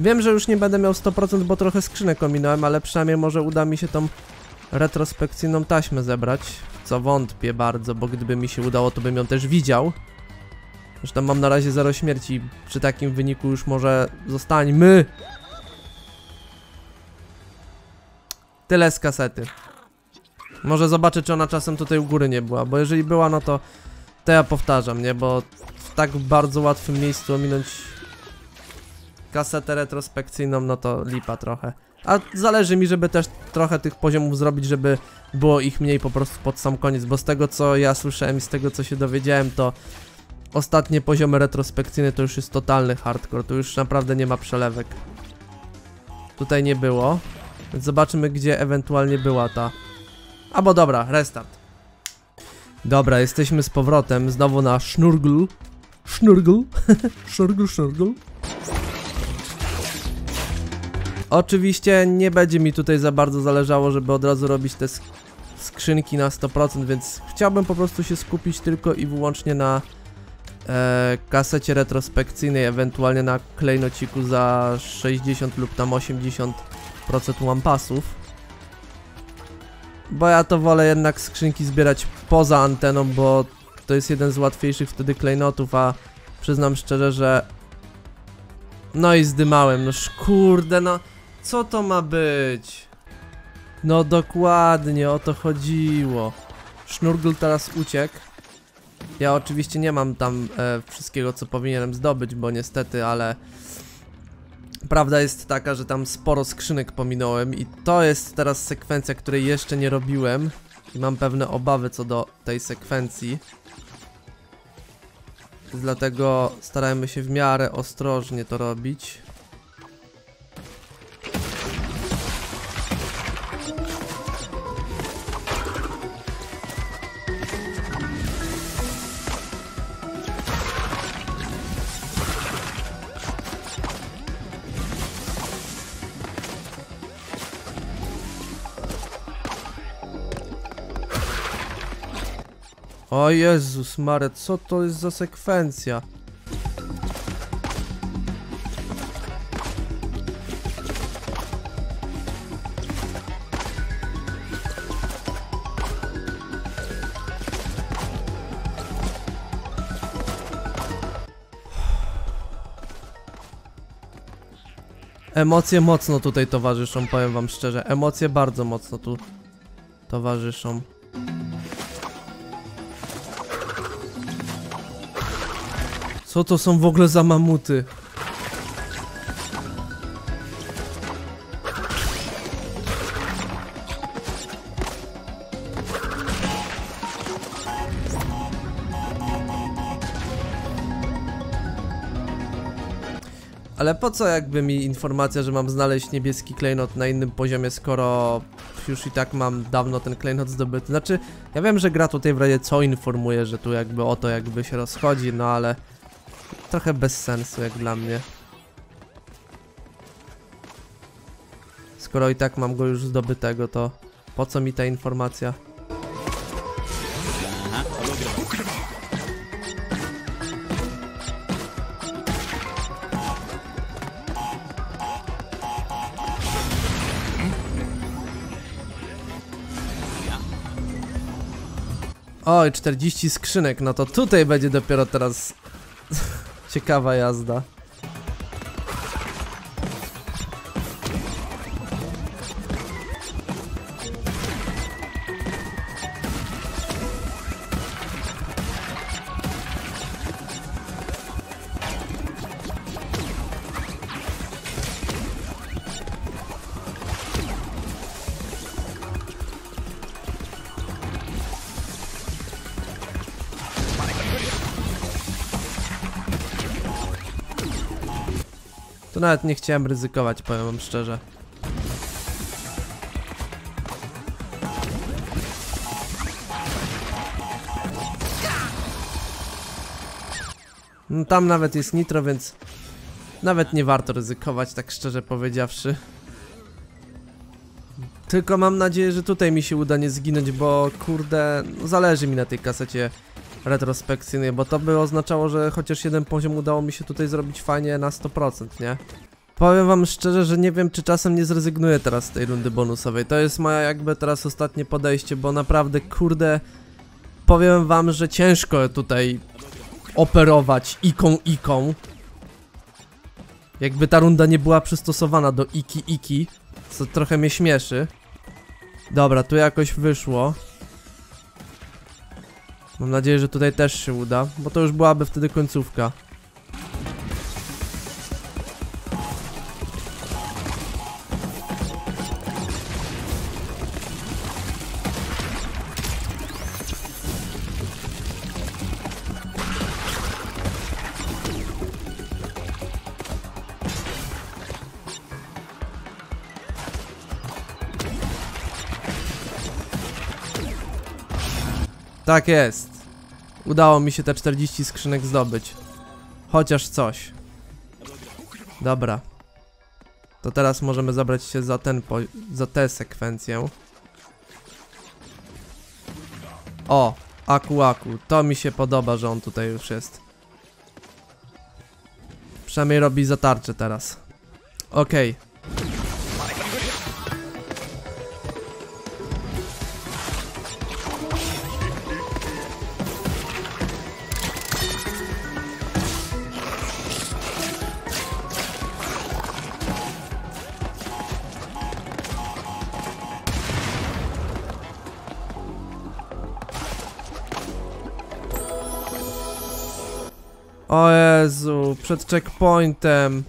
Wiem, że już nie będę miał 100%, bo trochę skrzynek ominąłem, ale przynajmniej może uda mi się tą retrospekcyjną taśmę zebrać. Co wątpię bardzo, bo gdyby mi się udało, to bym ją też widział. Zresztą mam na razie zero śmierci. Przy takim wyniku już może zostańmy. Tyle z kasety. Może zobaczę, czy ona czasem tutaj u góry nie była, bo jeżeli była, no to to ja powtarzam, nie? Bo w tak bardzo łatwym miejscu ominąć kasetę retrospekcyjną, no to lipa trochę. A zależy mi, żeby też trochę tych poziomów zrobić, żeby było ich mniej po prostu pod sam koniec, bo z tego co ja słyszałem i z tego co się dowiedziałem, to ostatnie poziomy retrospekcyjne to już jest totalny hardcore, tu już naprawdę nie ma przelewek. Tutaj nie było, więc zobaczymy gdzie ewentualnie była ta. Albo dobra, restart. Dobra, jesteśmy z powrotem, znowu na sznurgl. Sznurgl, sznurgl, sznurgl. Oczywiście nie będzie mi tutaj za bardzo zależało, żeby od razu robić te sk skrzynki na 100%, więc chciałbym po prostu się skupić tylko i wyłącznie na e, kasecie retrospekcyjnej, ewentualnie na klejnociku za 60 lub tam 80% łampasów. Bo ja to wolę jednak skrzynki zbierać poza anteną, bo to jest jeden z łatwiejszych wtedy klejnotów, a przyznam szczerze, że... No i zdymałem, no kurde, no... Co to ma być? No dokładnie, o to chodziło. Sznurgl teraz uciekł. Ja oczywiście nie mam tam e, wszystkiego, co powinienem zdobyć, bo niestety, ale... Prawda jest taka, że tam sporo skrzynek pominąłem i to jest teraz sekwencja, której jeszcze nie robiłem. I mam pewne obawy co do tej sekwencji. Dlatego starajmy się w miarę ostrożnie to robić. O Jezus Mare, co to jest za sekwencja? Emocje mocno tutaj towarzyszą, powiem wam szczerze. Emocje bardzo mocno tu towarzyszą. Co to są w ogóle za mamuty? Ale po co jakby mi informacja, że mam znaleźć niebieski klejnot na innym poziomie, skoro już i tak mam dawno ten klejnot zdobyty. Znaczy, ja wiem, że gra tutaj w razie co informuje, że tu jakby o to jakby się rozchodzi, no ale trochę bez sensu jak dla mnie. Skoro i tak mam go już zdobytego, to po co mi ta informacja? Oj, 40 skrzynek, no to tutaj będzie dopiero teraz ciekawa jazda. Nawet nie chciałem ryzykować, powiem wam szczerze. No, tam nawet jest nitro, więc nawet nie warto ryzykować, tak szczerze powiedziawszy. Tylko mam nadzieję, że tutaj mi się uda nie zginąć, bo kurde, no zależy mi na tej kasecie retrospekcyjnej, bo to by oznaczało, że chociaż jeden poziom udało mi się tutaj zrobić fajnie na 100%, nie? Powiem wam szczerze, że nie wiem czy czasem nie zrezygnuję teraz z tej rundy bonusowej. To jest moja jakby teraz ostatnie podejście, bo naprawdę kurde powiem wam, że ciężko tutaj operować iką iką. Jakby ta runda nie była przystosowana do iki iki, co trochę mnie śmieszy. Dobra, tu jakoś wyszło. Mam nadzieję, że tutaj też się uda, bo to już byłaby wtedy końcówka. Tak jest. Udało mi się te 40 skrzynek zdobyć. Chociaż coś. Dobra. To teraz możemy zabrać się za ten za tę sekwencję. O, Aku Aku. To mi się podoba, że on tutaj już jest. Przynajmniej robi zatarcze teraz. Okej. O Jezu, przed checkpointem.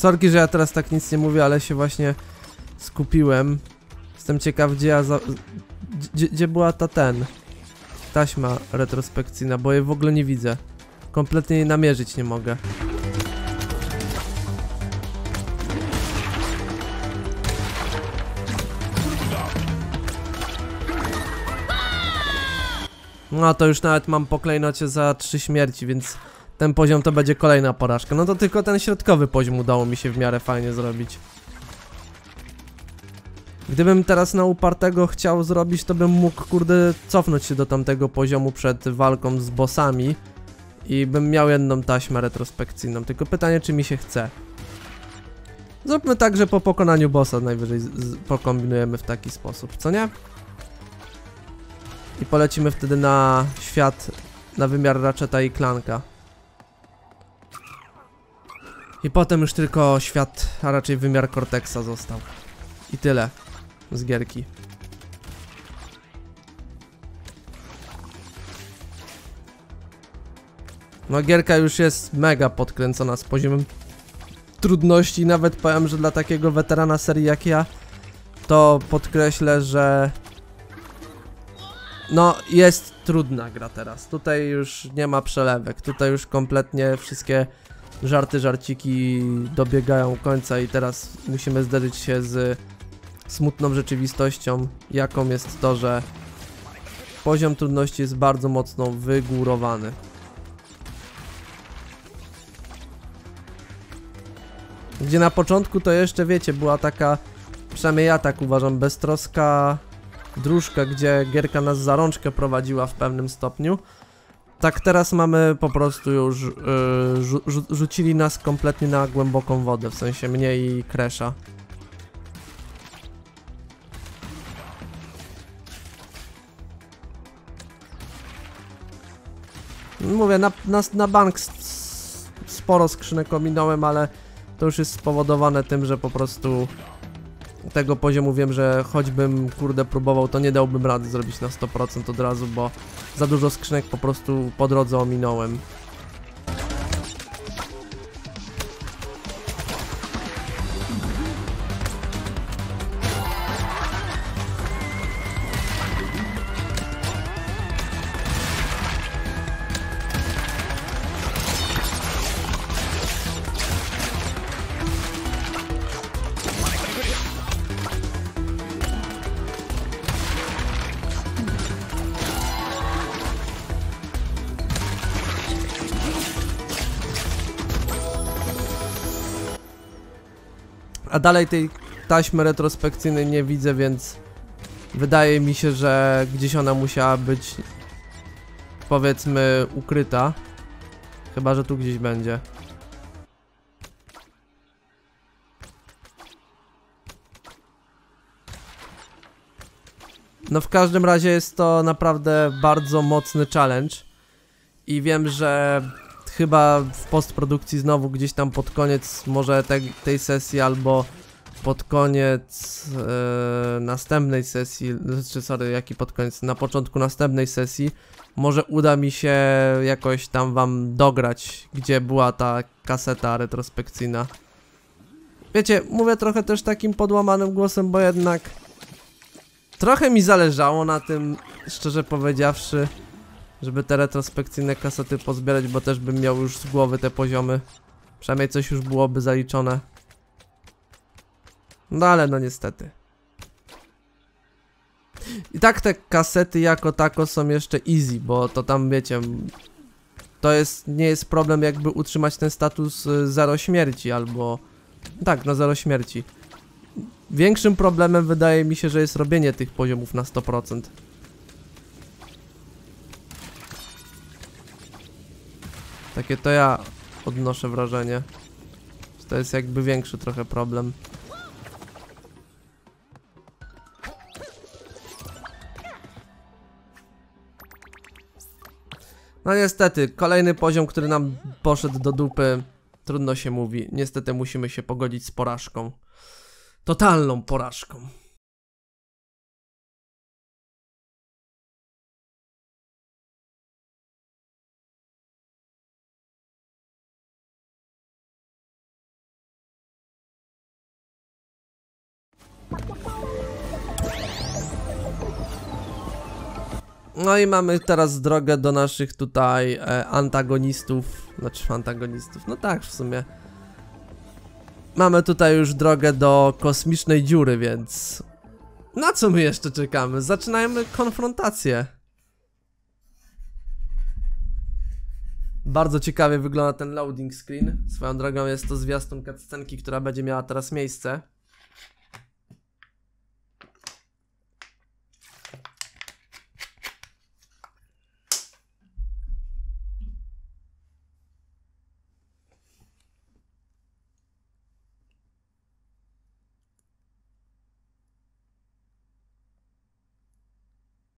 Sorki, że ja teraz tak nic nie mówię, ale się właśnie skupiłem. Jestem ciekaw, gdzie ja za... Gdzie, gdzie była ta ten... Taśma retrospekcyjna, bo jej w ogóle nie widzę. Kompletnie jej namierzyć nie mogę. No to już nawet mam po klejnocie za trzy śmierci, więc ten poziom to będzie kolejna porażka. No to tylko ten środkowy poziom udało mi się w miarę fajnie zrobić. Gdybym teraz na upartego chciał zrobić, to bym mógł, kurde, cofnąć się do tamtego poziomu przed walką z bossami i bym miał jedną taśmę retrospekcyjną. Tylko pytanie, czy mi się chce. Zróbmy tak, że po pokonaniu bossa najwyżej pokombinujemy w taki sposób, co nie? I polecimy wtedy na świat, na wymiar Ratcheta i Clanka. I potem już tylko świat, a raczej wymiar Cortexa został. I tyle z gierki. No gierka już jest mega podkręcona z poziomem trudności. Nawet powiem, że dla takiego weterana serii jak ja, to podkreślę, że no jest trudna gra teraz. Tutaj już nie ma przelewek. Tutaj już kompletnie wszystkie żarty, żarciki dobiegają końca i teraz musimy zderzyć się z smutną rzeczywistością, jaką jest to, że poziom trudności jest bardzo mocno wygórowany. Gdzie na początku to jeszcze wiecie, była taka, przynajmniej ja tak uważam, beztroska dróżka, gdzie gierka nas za rączkę prowadziła w pewnym stopniu. Tak teraz mamy po prostu już yy, rzu rzu rzucili nas kompletnie na głęboką wodę, w sensie mnie i Kresza. Mówię, na, na, na bank sporo skrzynek ominąłem, ale to już jest spowodowane tym, że po prostu tego poziomu wiem, że choćbym kurde próbował, to nie dałbym rady zrobić na 100% od razu, bo za dużo skrzynek po prostu po drodze ominąłem. A dalej tej taśmy retrospekcyjnej nie widzę, więc wydaje mi się, że gdzieś ona musiała być powiedzmy ukryta. Chyba, że tu gdzieś będzie. No w każdym razie jest to naprawdę bardzo mocny challenge i wiem, że chyba w postprodukcji znowu gdzieś tam pod koniec może te, tej sesji albo pod koniec e, następnej sesji, czy sorry, jaki pod koniec, na początku następnej sesji może uda mi się jakoś tam wam dograć, gdzie była ta kaseta retrospekcyjna. Wiecie, mówię trochę też takim podłamanym głosem, bo jednak trochę mi zależało na tym, szczerze powiedziawszy, żeby te retrospekcyjne kasety pozbierać, bo też bym miał już z głowy te poziomy. Przynajmniej coś już byłoby zaliczone. No ale no niestety. I tak te kasety jako tako są jeszcze easy, bo to tam wiecie, to jest, nie jest problem jakby utrzymać ten status y, zero śmierci albo, tak, no zero śmierci. Większym problemem wydaje mi się, że jest robienie tych poziomów na 100%. Takie to ja odnoszę wrażenie. że To jest jakby większy trochę problem. No niestety, kolejny poziom, który nam poszedł do dupy, trudno się mówi. Niestety musimy się pogodzić z porażką. Totalną porażką. No i mamy teraz drogę do naszych tutaj e, antagonistów, znaczy antagonistów, no tak w sumie. Mamy tutaj już drogę do kosmicznej dziury, więc na co my jeszcze czekamy? Zaczynajmy konfrontację. Bardzo ciekawie wygląda ten loading screen. Swoją drogą jest to zwiastun cutscenki, która będzie miała teraz miejsce.